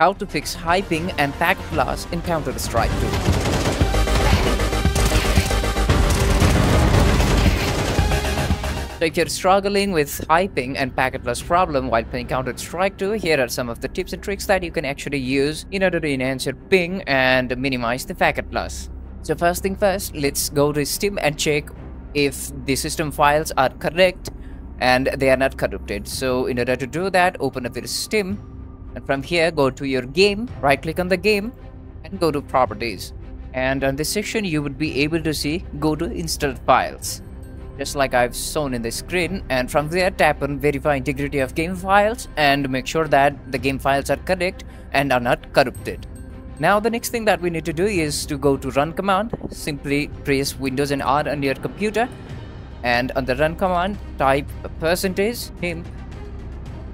how to fix high ping and packet loss in Counter-Strike 2. So if you're struggling with high ping and packet loss problem while playing Counter-Strike 2, here are some of the tips and tricks that you can actually use in order to enhance your ping and minimize the packet loss. So first thing first, let's go to Steam and check if the system files are correct and they are not corrupted. So in order to do that, open up your Steam and from here go to your game, right click on the game and go to properties. And on this section you would be able to see go to installed files. Just like I've shown in the screen and from there tap on verify integrity of game files and make sure that the game files are correct and are not corrupted. Now the next thing that we need to do is to go to run command. Simply press Windows and R on your computer and on the run command type percentage him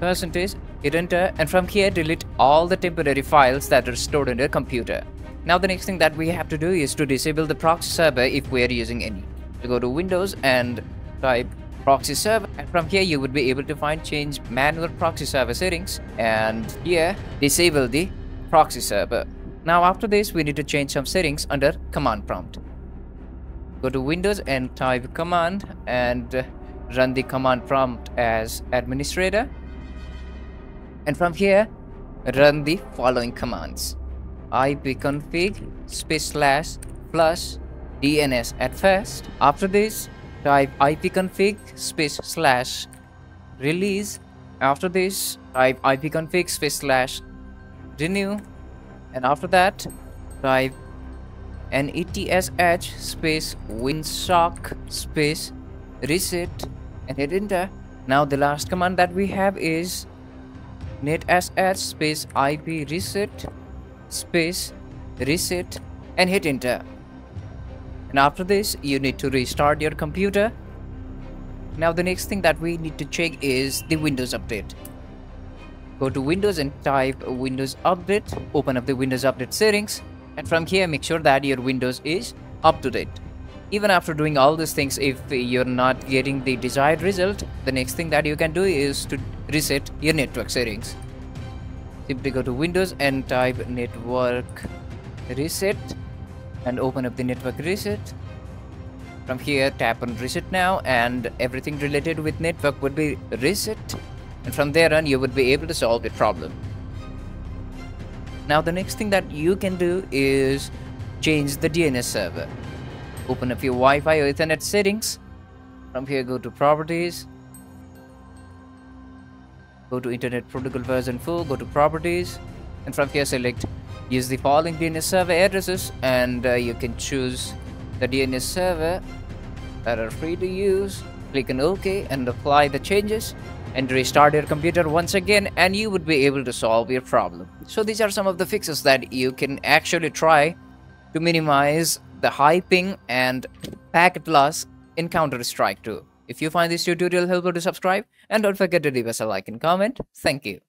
percentage hit enter and from here delete all the temporary files that are stored on your computer. Now the next thing that we have to do is to disable the proxy server if we are using any. So go to Windows and type proxy server and from here you would be able to find change manual proxy server settings and here disable the proxy server. Now after this, we need to change some settings under command prompt. Go to Windows and type command and run the command prompt as administrator. And from here, run the following commands. ipconfig space slash flush DNS at first. After this, type ipconfig space slash release. After this, type ipconfig space slash renew and after that type netsh space winsock space reset and hit enter now the last command that we have is netsh space ip reset space reset and hit enter and after this you need to restart your computer now the next thing that we need to check is the windows update Go to Windows and type Windows Update. Open up the Windows Update settings. And from here, make sure that your Windows is up to date. Even after doing all these things, if you're not getting the desired result, the next thing that you can do is to reset your network settings. Simply go to Windows and type Network Reset and open up the Network Reset. From here, tap on Reset Now and everything related with network would be reset and from there on you would be able to solve the problem. Now the next thing that you can do is change the DNS server. Open up your Wi-Fi or Ethernet settings. From here go to properties. Go to Internet Protocol version 4, go to properties and from here select use the following DNS server addresses and uh, you can choose the DNS server that are free to use. Click on OK and apply the changes and restart your computer once again and you would be able to solve your problem. So these are some of the fixes that you can actually try to minimize the high ping and packet loss in Counter-Strike 2. If you find this tutorial helpful to subscribe and don't forget to leave us a like and comment. Thank you.